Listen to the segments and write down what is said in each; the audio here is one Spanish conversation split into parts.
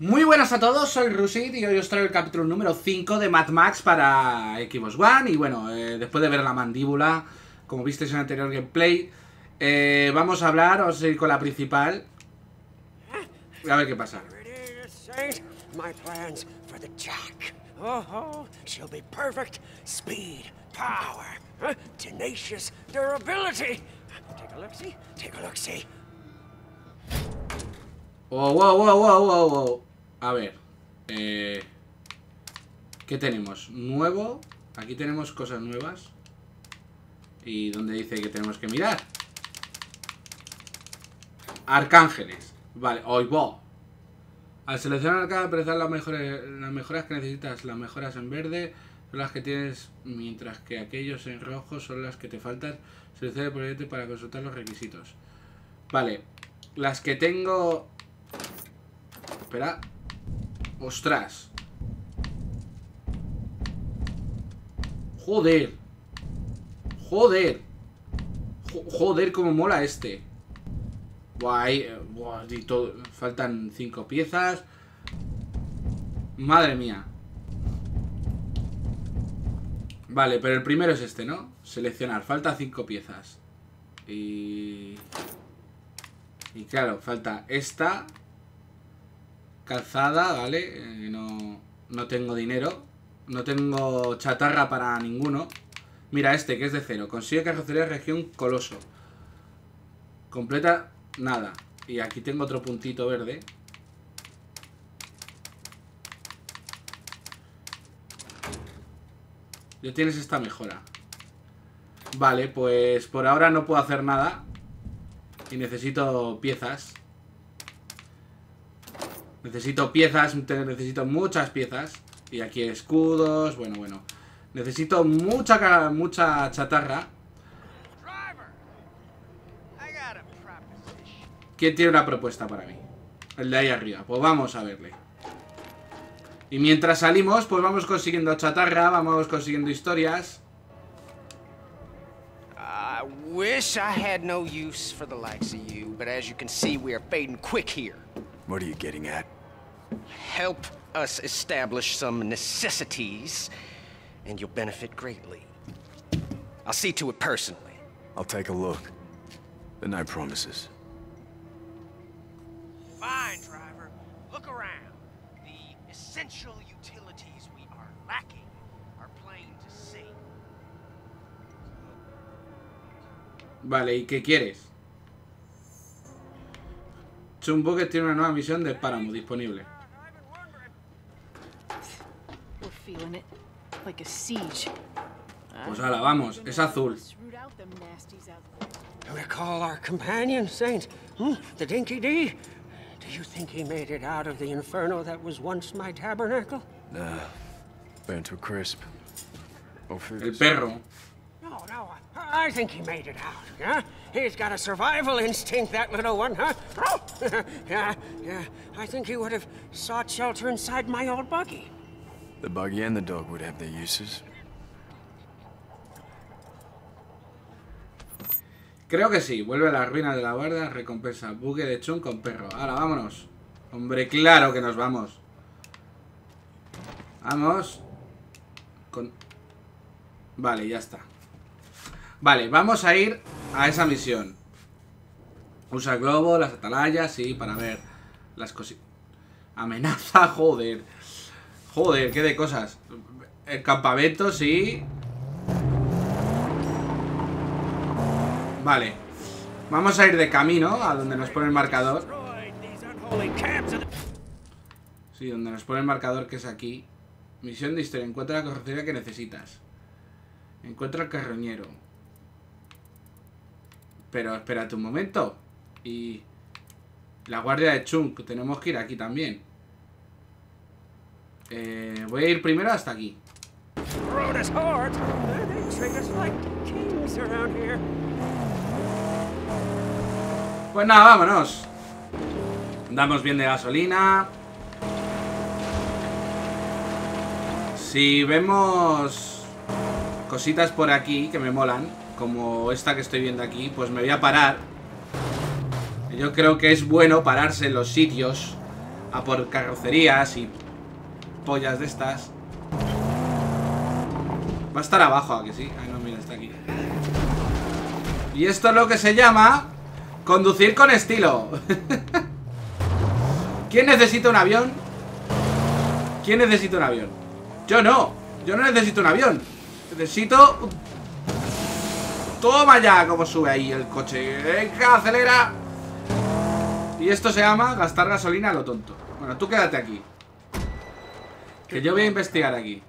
Muy buenas a todos, soy Rusid y hoy os traigo el capítulo número 5 de Mad Max para Xbox One. Y bueno, eh, después de ver la mandíbula, como visteis en el anterior gameplay eh, Vamos a hablar, vamos a ir con la principal. A ver qué pasa. Wow, wow, wow, wow, wow, wow. A ver. Eh, ¿Qué tenemos? Nuevo. Aquí tenemos cosas nuevas. ¿Y dónde dice que tenemos que mirar? Arcángeles. Vale, va. Al seleccionar cada aparecer las mejores, las mejoras que necesitas, las mejoras en verde son las que tienes, mientras que aquellos en rojo son las que te faltan. Selecciona el proyecto para consultar los requisitos. Vale, las que tengo... Espera. Ostras. Joder. Joder. Joder, cómo mola este. Buah, buah, y todo, faltan cinco piezas. Madre mía. Vale, pero el primero es este, ¿no? Seleccionar, falta cinco piezas. Y... Y claro, falta esta. Calzada, ¿vale? Eh, no, no tengo dinero. No tengo chatarra para ninguno. Mira este, que es de cero. Consigue carrocería región coloso. Completa nada. Y aquí tengo otro puntito verde. Ya tienes esta mejora. Vale, pues por ahora no puedo hacer nada. Y necesito piezas. Necesito piezas, necesito muchas piezas. Y aquí escudos, bueno, bueno. Necesito mucha, mucha chatarra. ¿Quién tiene una propuesta para mí? El de ahí arriba. Pues vamos a verle. Y mientras salimos, pues vamos consiguiendo chatarra, vamos consiguiendo historias. I wish I had no use for the likes of you, but as you can see, we are fading quick here. What are you getting at? Help us establish some necessities, and you'll benefit greatly. I'll see to it personally. I'll take a look. The night promises. Fine, driver. Look around. The essential utilities we are lacking are plain to see. Vale, ¿y qué quieres? Chumbucket tiene una nueva misión de páramo disponible. We're feeling it. Like a siege. Pues ahora vamos, es azul. Recall our companion, Saint? Hmm? The Dinky D? Do you think he made it out of the inferno that was once my tabernacle? Nah. Burnt to crisp. Oh, El perro. I think he made it out, yeah? He's got a survival instinct, that little one, huh? Oh, yeah, yeah. I think he would have sought shelter inside my old buggy. The buggy and the dog would have their uses. Creo que sí. Vuelve a la ruina de la guardia, recompensa. Buque de chun con perro. Ahora, vámonos. Hombre, claro que nos vamos. Vamos. Con... Vale, ya está. Vale, vamos a ir a esa misión. Usa el globo, las atalayas, sí, para ver las cositas. Amenaza, joder. Joder, qué de cosas. El campamento, sí. Vale. Vamos a ir de camino a donde nos pone el marcador. Sí, donde nos pone el marcador que es aquí. Misión de historia. Encuentra la carrocería que necesitas. Encuentra el carroñero. Pero espérate un momento. Y... La guardia de Chunk. Tenemos que ir aquí también. Eh, voy a ir primero hasta aquí. Pues nada, vámonos. Damos bien de gasolina. Si vemos cositas por aquí que me molan, como esta que estoy viendo aquí, pues me voy a parar. Yo creo que es bueno pararse en los sitios a por carrocerías y pollas de estas. Va a estar abajo, ¿a que sí? Ah, no, mira, está aquí. Y esto es lo que se llama conducir con estilo. ¿Quién necesita un avión? ¿Quién necesita un avión? Yo no. Yo no necesito un avión. Necesito... Toma ya cómo sube ahí el coche. Venga, acelera. Y esto se llama gastar gasolina a lo tonto. Bueno, tú quédate aquí. Que yo voy a investigar aquí.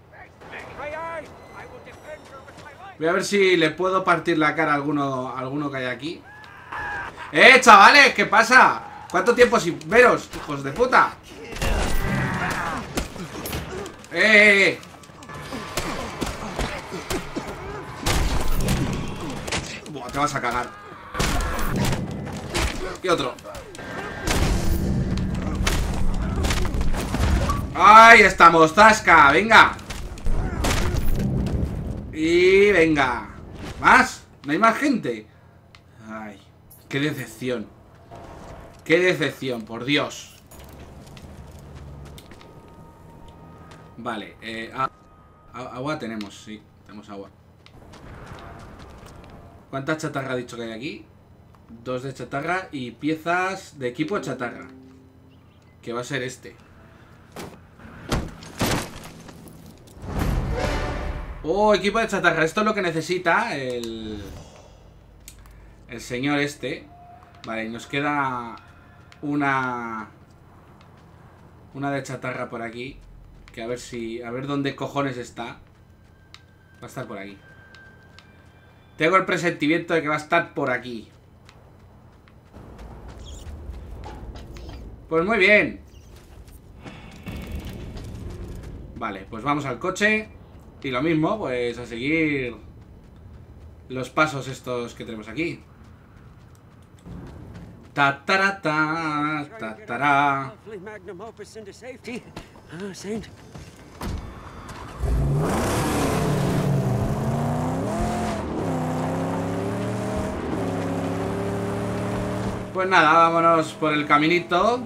Voy a ver si le puedo partir la cara a alguno, alguno que hay aquí. ¡Eh, chavales! ¿Qué pasa? ¿Cuánto tiempo sin veros, hijos de puta? ¡Eh, eh, eh! Te vas a cagar. Y otro. ¡Ahí estamos! ¡Zasca! ¡Venga! Y venga. ¿Más? ¿No hay más gente? Ay, qué decepción. Qué decepción, por Dios. Vale, eh, agua tenemos, sí, tenemos agua. ¿Cuánta chatarra ha dicho que hay aquí? Dos de chatarra y piezas de equipo chatarra. Que va a ser este. Oh, equipo de chatarra. Esto es lo que necesita el... El señor este. Vale, nos queda una... Una de chatarra por aquí. Que a ver si... A ver dónde cojones está. Va a estar por aquí. Tengo el presentimiento de que va a estar por aquí. Pues muy bien. Vale, pues vamos al coche. Y lo mismo, pues a seguir los pasos estos que tenemos aquí. Ta ta ta ta Pues nada, vámonos por el caminito.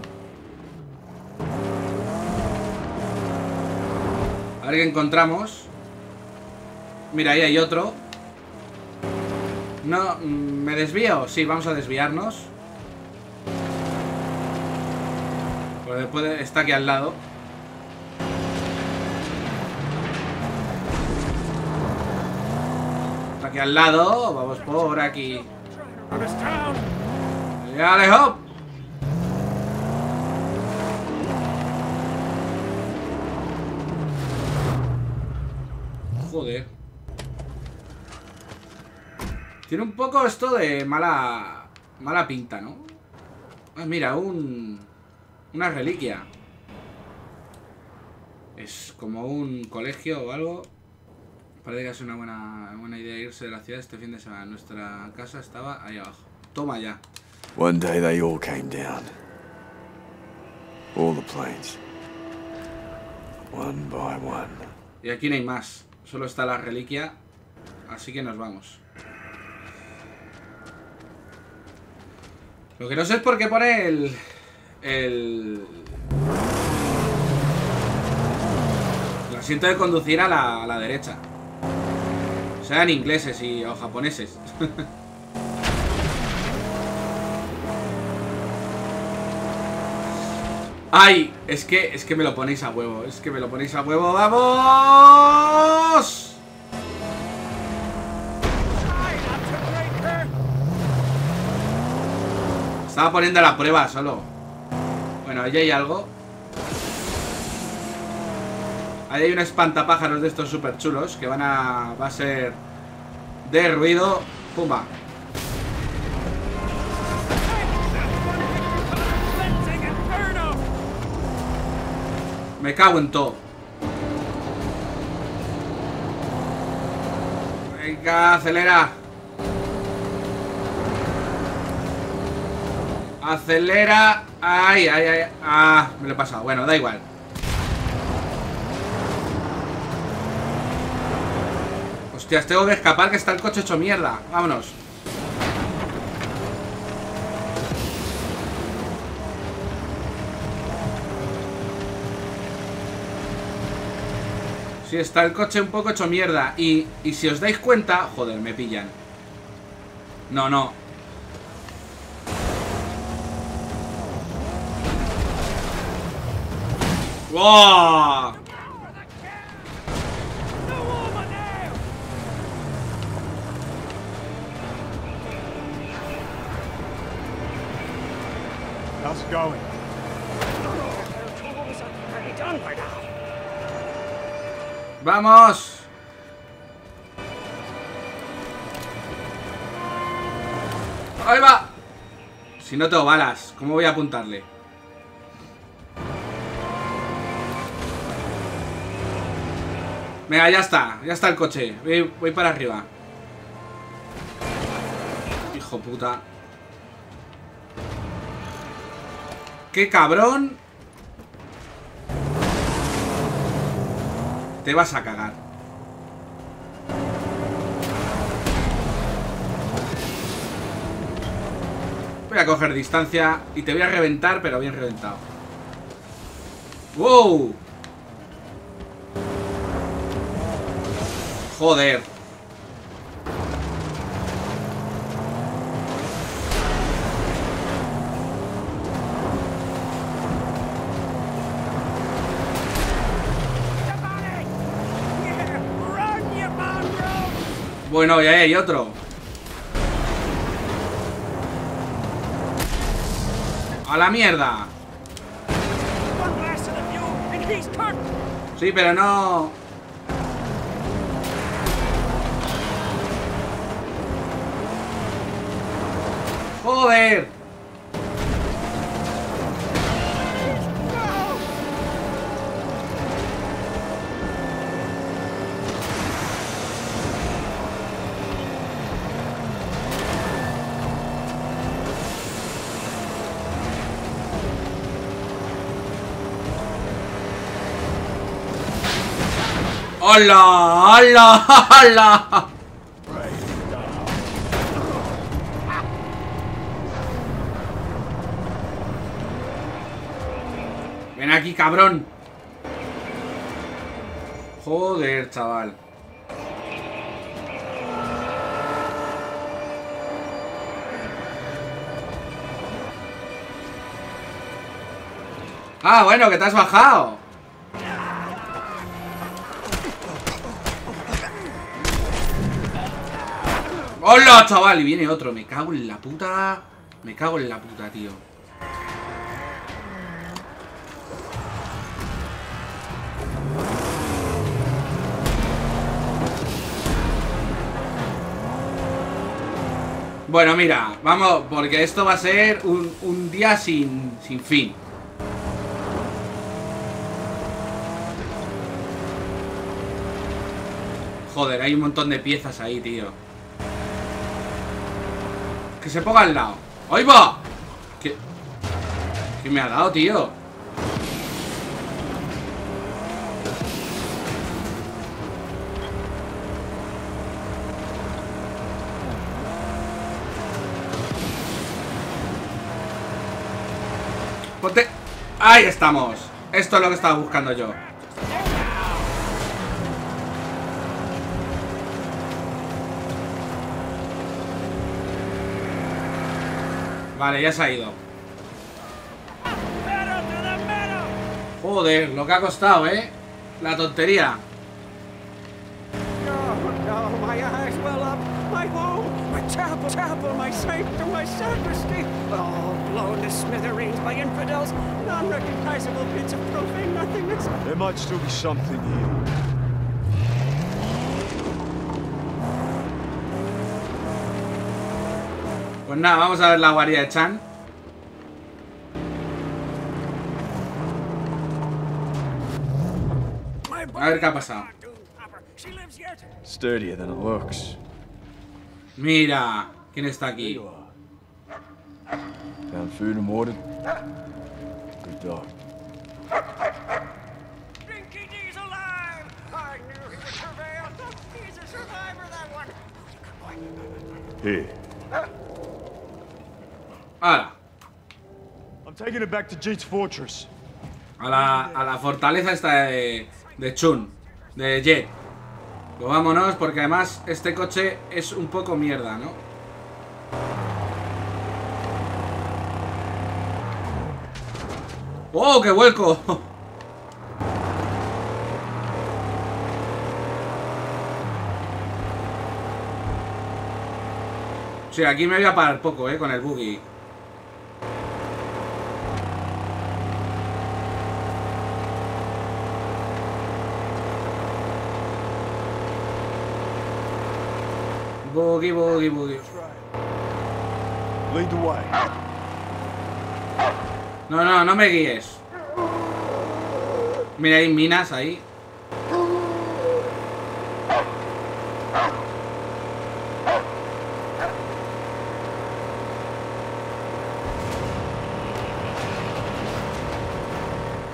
A ver qué encontramos. Mira, ahí hay otro. No, mm, ¿me desvío? Sí, vamos a desviarnos. Pues después de- está aquí al lado. Está aquí al lado. Vamos por aquí. ¡Ya, Alejo! Joder. Tiene un poco esto de mala... Mala pinta, ¿no? Ah, mira, un... Una reliquia. Es como un colegio o algo. Parece que es una buena, buena idea irse de la ciudad este fin de semana. Nuestra casa estaba ahí abajo. Toma ya. One day they all came down. All the planes. One by one. Y aquí no hay más. Solo está la reliquia. Así que nos vamos. Lo que no sé es por qué pone el... El... El asiento de conducir a la, a la derecha. Sean ingleses y o japoneses. ¡Ay! Es que, es que me lo ponéis a huevo. Es que me lo ponéis a huevo. ¡Vamos! Estaba poniendo la prueba solo. Bueno, ahí hay algo. Ahí hay un espantapájaros de estos súper chulos que van a. va a ser. de ruido. Pumba. Me cago en todo. Venga, acelera. Acelera. Ay, ay, ay. Ah, me lo he pasado. Bueno, da igual. Hostias, tengo que escapar que está el coche hecho mierda. Vámonos. Sí, está el coche un poco hecho mierda. Y, y si os dais cuenta... Joder, me pillan. No, no. ¡Wow! How's it going? Their tools are pretty done by now. ¡Vamos! ¡Ahí va! Si no tengo balas, ¿cómo voy a apuntarle? Venga, ya está, ya está el coche. Voy, voy para arriba. Hijo puta. ¡Qué cabrón! Te vas a cagar. Voy a coger distancia y te voy a reventar, pero bien reventado. ¡Wow! Joder. Somebody! Yeah, run, you mongrel! Bueno, ya hay otro. A la mierda. Sí, pero no. Joder. ¡Hola! ¡Hola! ¡Hola! Ven aquí, cabrón. Joder, chaval. Ah, bueno, que te has bajado. ¡Hola, chaval! Y viene otro. Me cago en la puta. Me cago en la puta, tío. Bueno, mira, vamos, porque esto va a ser un, un día sin, sin fin. Joder, hay un montón de piezas ahí, tío. Que se ponga al lado. ¡Ahí va! ¿Qué, ¿Qué me ha dado, tío? Ponte... ¡Ahí estamos! Esto es lo que estaba buscando yo. Vale, ya se ha ido. Joder, lo que ha costado, ¿eh? La tontería. No, no, my eyes well up, my home, my chapel, chapel, my sanctum, my sacristy, all blown to smithereens by infidels, non-recognizable bits of profane nothingness. There might still be something here. Pues nada, vamos a ver la guarida de Chan. My A ver qué ha pasado. She lives yet. Sturdier than it looks. Mira, ¿quién está aquí? you are. Found food and water. Good dog. Dinky D's alive! I knew he would prevail. He's a survivor, that one. Here. ¡Hala! I'm taking it back to Jeet's fortress. A la, a la fortaleza esta de, de Chun. De Jet. Pues vámonos, porque además este coche es un poco mierda, ¿no? ¡Oh, qué vuelco! Sí, aquí me voy a parar poco, eh, con el buggy. Boogie, boogie, boogie. No, no, no me guíes. Mira, hay minas ahí.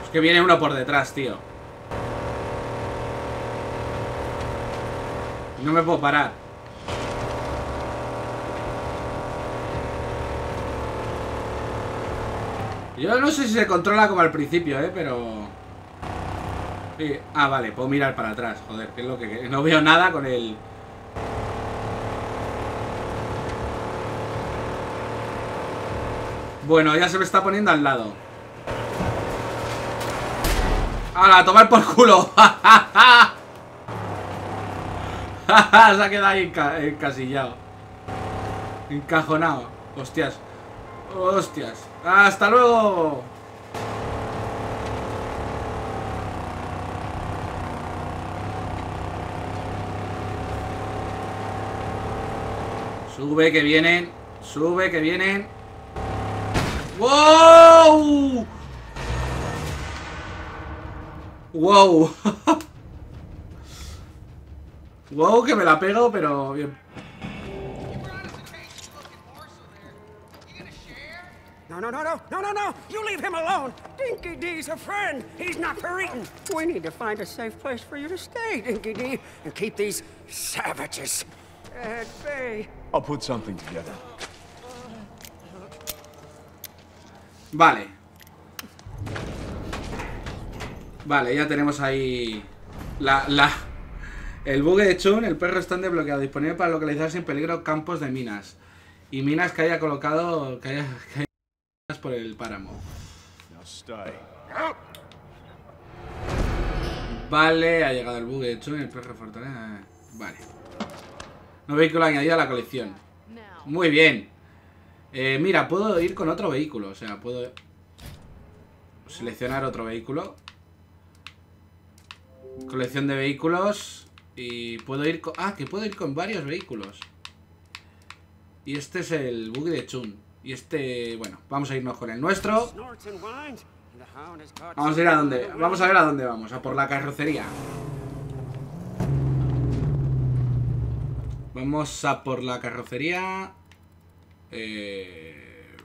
Es que viene uno por detrás, tío. No me puedo parar. Yo no sé si se controla como al principio, ¿eh? Pero... Ah, vale, puedo mirar para atrás. Joder, que es lo que... No veo nada con el... Bueno, ya se me está poniendo al lado. ¡Hala, a tomar por culo! se ha quedado ahí enca- encasillado. Encajonado. Hostias. Hostias. ¡Hasta luego! Sube que vienen. Sube que vienen. ¡Wow! ¡Wow! ¡Wow! Que me la pego, pero bien. No, no, no, no, no, no, no! You leave him alone! Dinky D's a friend! He's not for eating! We need to find a safe place for you to stay, Dinky D, and keep these savages at bay. I'll put something together. Vale. Vale, ya tenemos ahí la, la, el bugue de Chun, el perro están desbloqueado, disponible para localizar sin peligro campos de minas. Y minas que haya colocado, que haya, que haya por el páramo. Vale, ha llegado el bugue de Chun, el perro fortaleza. Vale. Nuevo vehículo añadido a la colección. Muy bien. Eh, mira, puedo ir con otro vehículo. O sea, puedo seleccionar otro vehículo. Colección de vehículos. Y puedo ir con... Ah, que puedo ir con varios vehículos. Y este es el buggy de Chun. Y este... Bueno, vamos a irnos con el nuestro. Vamos a ir a dónde. Vamos a ver a dónde vamos. A por la carrocería. Vamos a por la carrocería. Eh...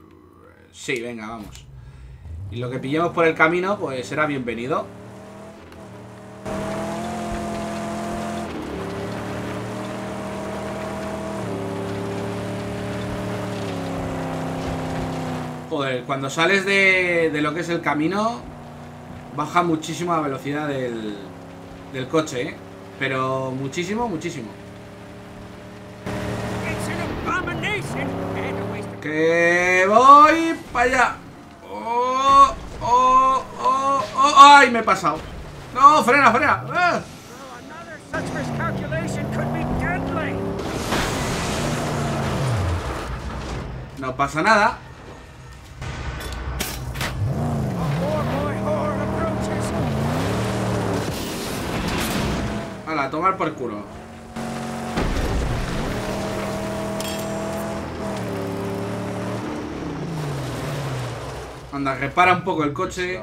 Sí, venga, vamos. Y lo que pillemos por el camino, pues será bienvenido. Joder, cuando sales de, de lo que es el camino, baja muchísimo la velocidad del, del coche, ¿eh? Pero muchísimo, muchísimo. Que voy para allá. Oh, oh, oh, oh. ¡Ay, me he pasado! ¡No, frena, frena! ¡Ah! Oh. No pasa nada. A tomar por culo. Anda, repara un poco el coche.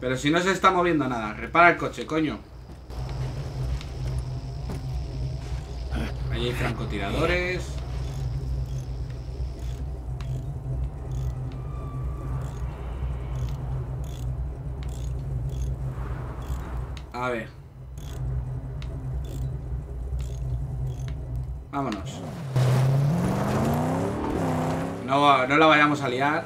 Pero si no se está moviendo nada, repara el coche, coño. Ahí hay francotiradores. Ver. Vámonos. No, no la vayamos a liar.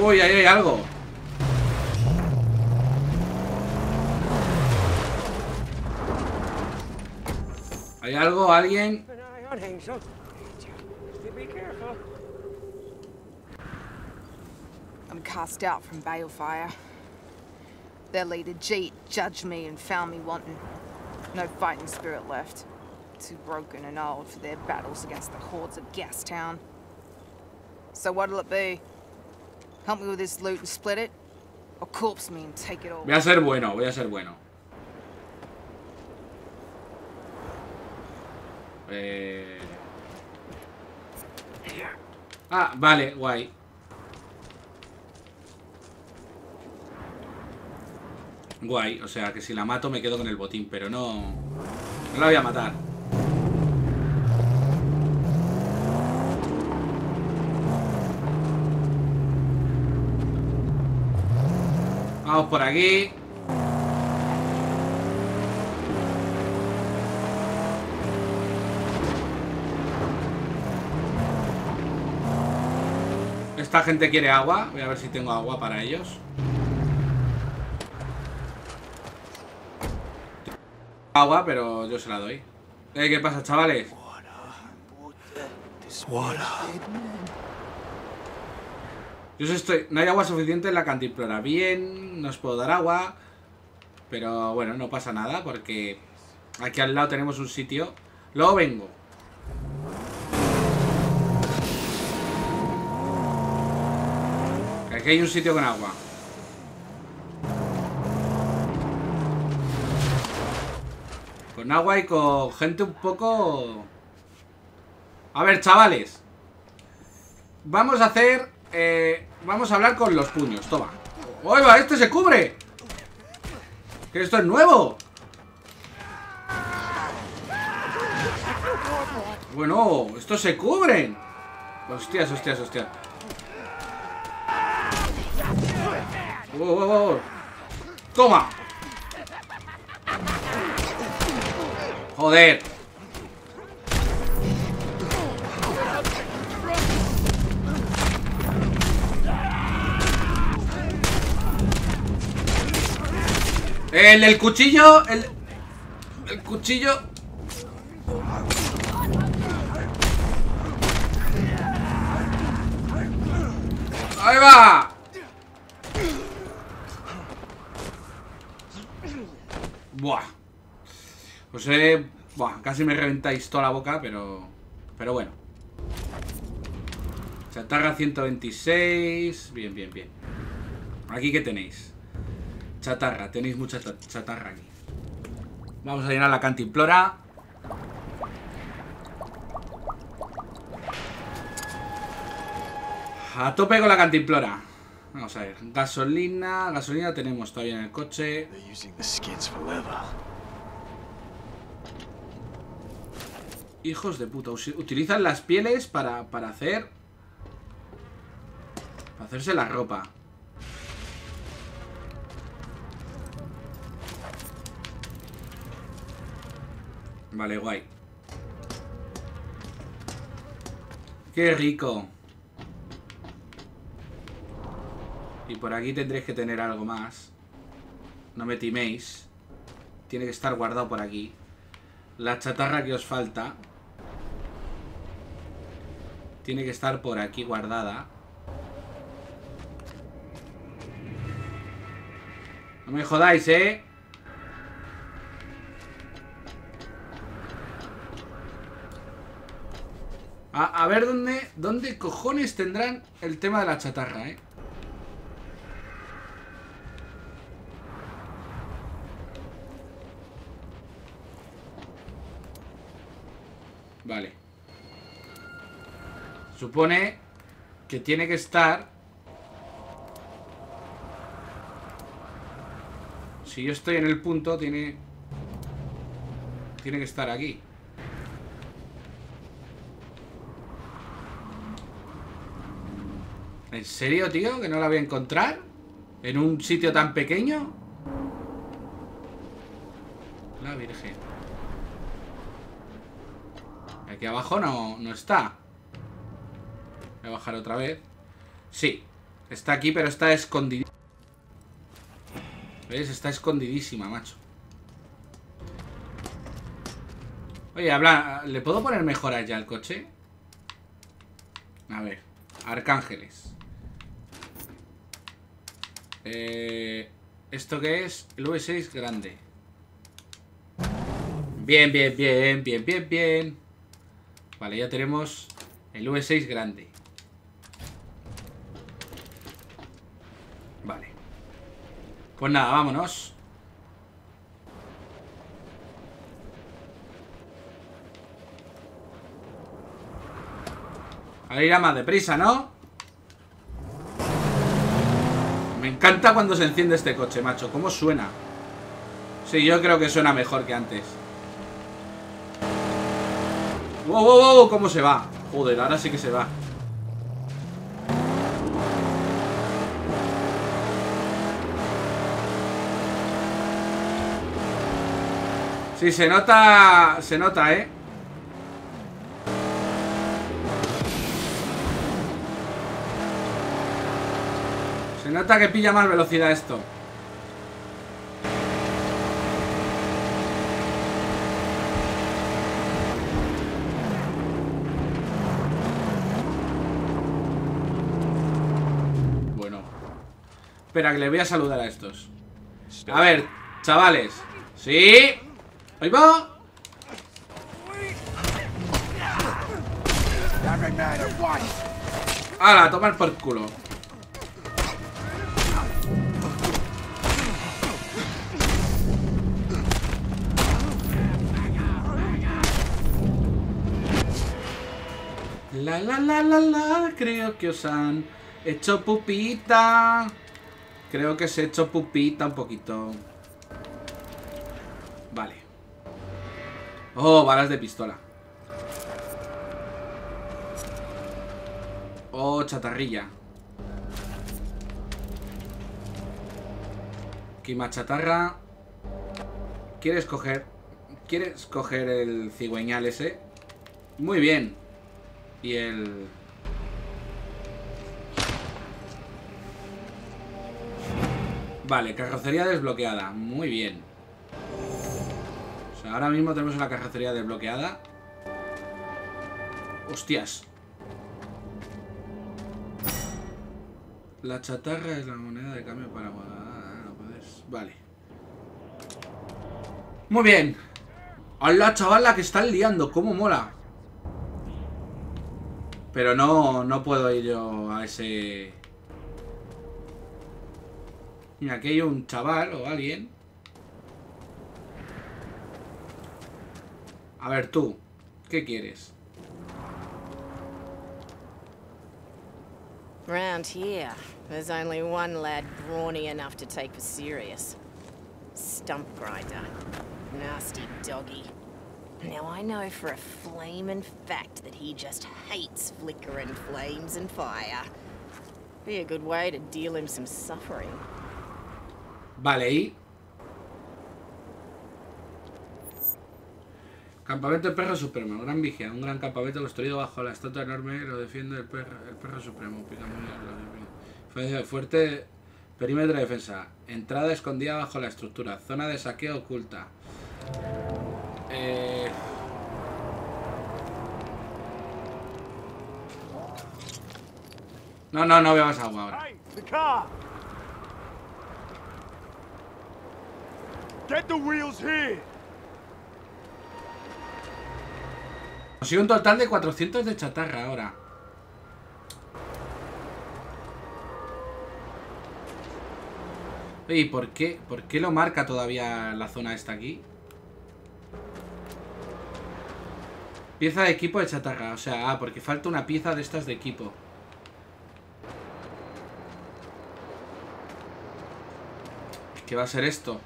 Uy, ahí hay algo. ¿Hay algo? ¿Alguien? Cast out from Balefire. Their leader, Jeet, judged me and found me wanting. No fighting spirit left. Too broken and old for their battles against the hordes of Gastown. So what'll it be? Help me with this loot and split it? Or corpse me and take it all? Voy a ser bueno, voy a ser bueno. Eh... Ah, vale, guay. Guay, o sea que si la mato me quedo con el botín, pero no... No la voy a matar. Vamos por aquí. Esta gente quiere agua. Voy a ver si tengo agua para ellos. Agua, pero yo se la doy. Eh, ¿Qué pasa, chavales? Yo estoy... No hay agua suficiente en la cantimplora. Bien, no os puedo dar agua. Pero bueno, no pasa nada porque aquí al lado tenemos un sitio. Luego vengo. Aquí hay un sitio con agua. Con agua y con gente un poco... A ver, chavales. Vamos a hacer... eh, vamos a hablar con los puños. Toma. ¡Oiga! ¡Este se cubre! ¡Que esto es nuevo! Bueno, estos se cubren. Hostias, hostias, hostias. Oh, oh, oh. ¡Toma! Joder. El del cuchillo, el, el cuchillo. Ahí va. Buah. Pues eh, buah, casi me reventáis toda la boca, pero pero bueno. Chatarra 126. Bien, bien, bien. Aquí que tenéis. Chatarra, tenéis mucha cha- chatarra aquí. Vamos a llenar la cantimplora. A tope con la cantimplora. Vamos a ver. Gasolina. Gasolina tenemos todavía en el coche. Hijos de puta. Utilizan las pieles para, para hacer... Para hacerse la ropa. Vale, guay. Qué rico. Y por aquí tendréis que tener algo más. No me timéis. Tiene que estar guardado por aquí. La chatarra que os falta tiene que estar por aquí guardada. No me jodáis, ¿eh? A, ver dónde, dónde cojones tendrán el tema de la chatarra, ¿eh? Vale. Supone que tiene que estar... Si yo estoy en el punto, tiene... Tiene que estar aquí. ¿En serio, tío? ¿Que no la voy a encontrar? ¿En un sitio tan pequeño? La Virgen. Aquí abajo no, no está. A bajar otra vez. Sí. Está aquí, pero está escondidísima. ¿Ves? Está escondidísima, macho. Oye, habla... ¿Le puedo poner mejoras ya al coche? A ver. Arcángeles. Eh, ¿Esto qué es? El V6 grande. Bien, bien, bien, bien, bien, bien. Vale, ya tenemos el V6 grande. Vale. Pues nada, vámonos. A ir a más deprisa, ¿no? Me encanta cuando se enciende este coche, macho. ¿Cómo suena? Sí, yo creo que suena mejor que antes. ¡Wow, wow, wow! ¿Cómo se va? Joder, ahora sí que se va. Sí, se nota... Se nota, ¿eh? Se nota que pilla más velocidad esto. Bueno. Espera, que le voy a saludar a estos. A ver, chavales. ¿Sí? ¡Ahí va! ¡Hala! Tomar por culo. La la la la la, creo que os han hecho pupita. Creo que se ha hecho pupita un poquito. Oh, balas de pistola. Oh, chatarrilla. Quima chatarra. ¿Quieres coger? ¿Quieres coger el cigüeñal ese? Muy bien. Y el... Vale, carrocería desbloqueada. Muy bien. O sea, ahora mismo tenemos una carrocería desbloqueada. Hostias. La chatarra es la moneda de cambio para... Ah, no puedes... Vale. Muy bien. Hola, chaval, la que están liando. ¿Cómo mola? Pero no, no puedo ir yo a ese... Mira, aquí hay un chaval o alguien. A ver, tú. ¿Qué quieres? Round here, there's only one lad brawny enough to take us serious. Stump grinder. Nasty doggy. Now I know for a flamin' fact that he just hates flickering flames and fire. Be a good way to deal him some suffering. Vale, y... Campamento del Perro Supremo, gran vigia, un gran campamento construido bajo la estatua enorme, lo defiende el perro, el perro supremo. Fuerte perímetro de defensa, entrada escondida bajo la estructura, zona de saqueo oculta. Eh... No, no, no bebas agua ahora. Get the wheels here! Consigo un total de 400 de chatarra ahora. ¿Y por qué? ¿Por qué lo marca todavía la zona esta aquí? Pieza de equipo de chatarra. O sea, ah, porque falta una pieza de estas de equipo. ¿Qué va a ser esto?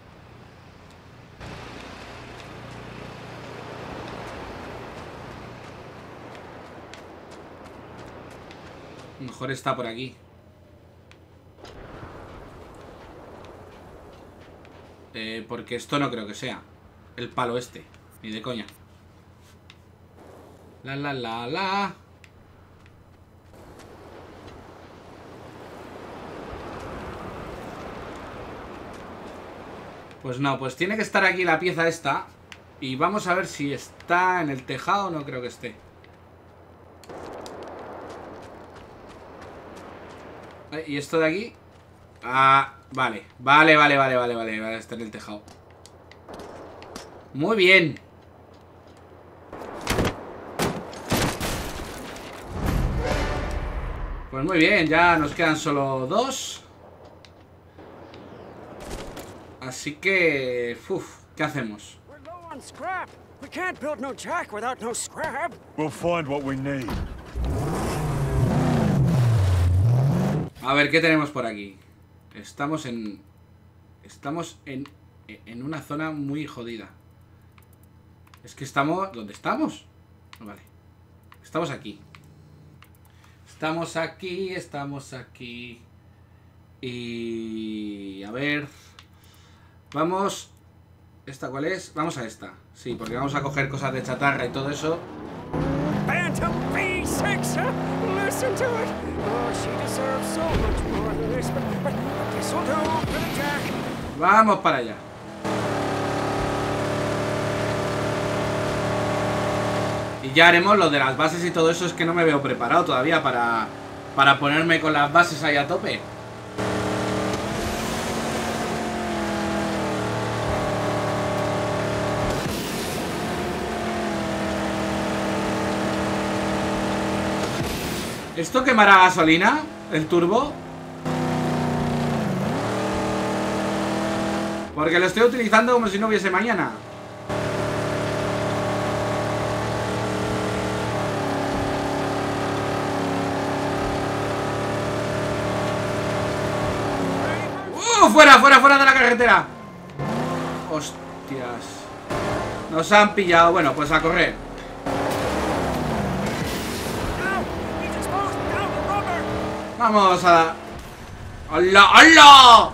Mejor está por aquí. Eh, porque esto no creo que sea. El palo este. Ni de coña. La, la, la, la. Pues no, pues tiene que estar aquí la pieza esta. Y vamos a ver si está en el tejado no creo que esté. ¿Y esto de aquí? Ah, vale. Vale, vale, vale, vale, vale. Vale, está en el tejado. Muy bien. Pues muy bien, ya nos quedan solo dos. Así que... Uf, ¿qué hacemos? We're low on scrap. We can't build no jack without no scrap. We'll find what we need. A ver, ¿qué tenemos por aquí? Estamos en... Estamos en... En una zona muy jodida. Es que estamos... ¿Dónde estamos? Vale. Estamos aquí. Estamos aquí, estamos aquí. Y... A ver... Vamos... ¿Esta cuál es? Vamos a esta. Sí, porque vamos a coger cosas de chatarra y todo eso. Phantom V6, huh? Listen. Vamos para allá. Y ya haremos lo de las bases y todo eso. Es que no me veo preparado todavía para, para ponerme con las bases ahí a tope. ¿Esto quemará gasolina? ¿El turbo? Porque lo estoy utilizando como si no hubiese mañana. ¡Uh! ¡Fuera, fuera, fuera de la carretera! Hostias. Nos han pillado. Bueno, pues a correr. Now, he's exposed down the rubber. Vamos a... ¡Hola! ¡Hola!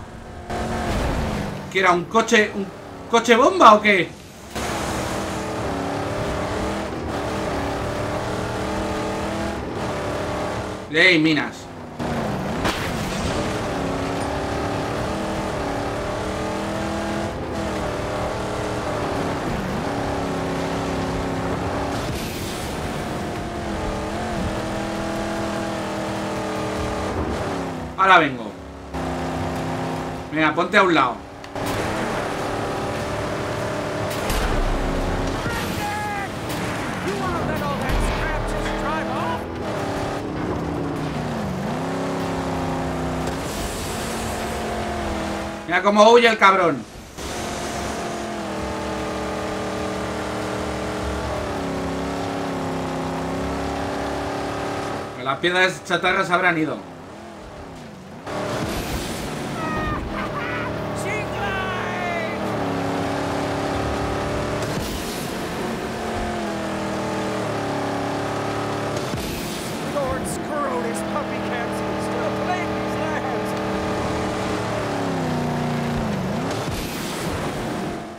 ¿Qué era? ¿Un coche? ¿Un coche bomba o qué? ¡Ey, minas! Ahora vengo. Venga, ponte a un lado. Mira cómo huye el cabrón. Las piedras chatarras habrán ido.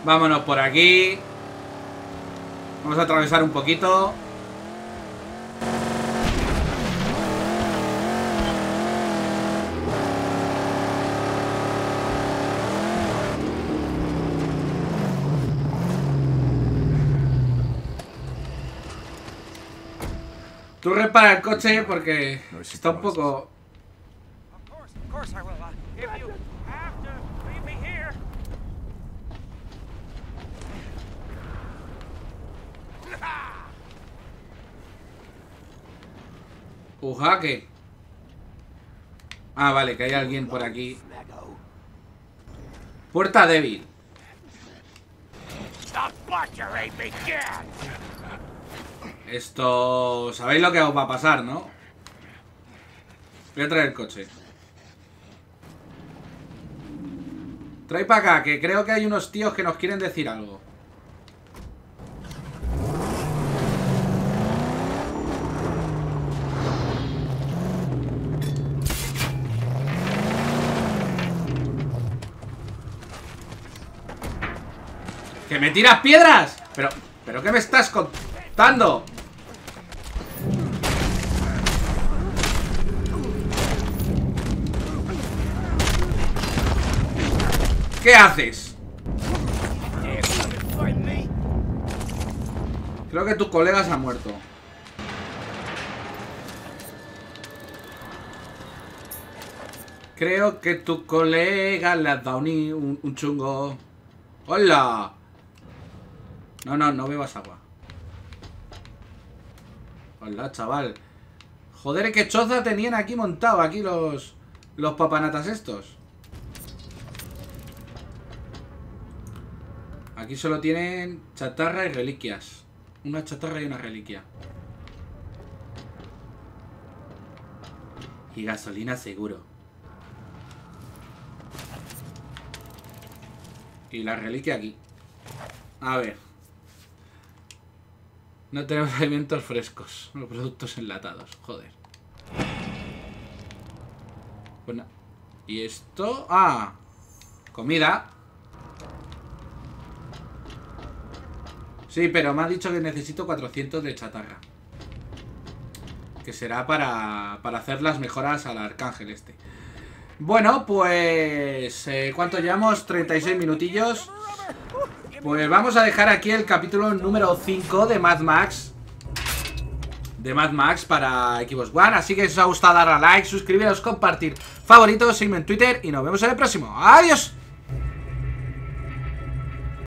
Vámonos por aquí. Vamos a atravesar un poquito. Tú repara el coche porque está un poco... Of course, of course I will. Uh, if you have to leave me here. Ujaque. Ah, vale, que hay alguien por aquí. Puerta débil. Esto... ¿Sabéis lo que os va a pasar, no? Voy a traer el coche. Trae para acá, que creo que hay unos tíos que nos quieren decir algo. Me tiras piedras? Pero, ¿pero qué me estás contando? ¿Qué haces? Creo que tus colegas han muerto. Creo que tu colega le has dado un, un chungo. ¡Hola! No, no, no bebas agua. Hola, chaval. Joder, qué choza tenían aquí montado, aquí los... Los papanatas estos. Aquí solo tienen chatarra y reliquias. Una chatarra y una reliquia. Y gasolina seguro. Y la reliquia aquí. A ver. No tenemos alimentos frescos. Los productos enlatados. Joder. Bueno. ¿Y esto? Ah. Comida. Sí, pero me ha dicho que necesito 400 de chatarra. Que será para, para hacer las mejoras al arcángel este. Bueno, pues... Eh, ¿Cuánto llevamos? 36 minutillos. Pues vamos a dejar aquí el capítulo número 5 de Mad Max. De Mad Max para Xbox One. Así que si os ha gustado, darle a like, suscribiros, compartir, favoritos, seguidme en Twitter y nos vemos en el próximo. ¡Adiós!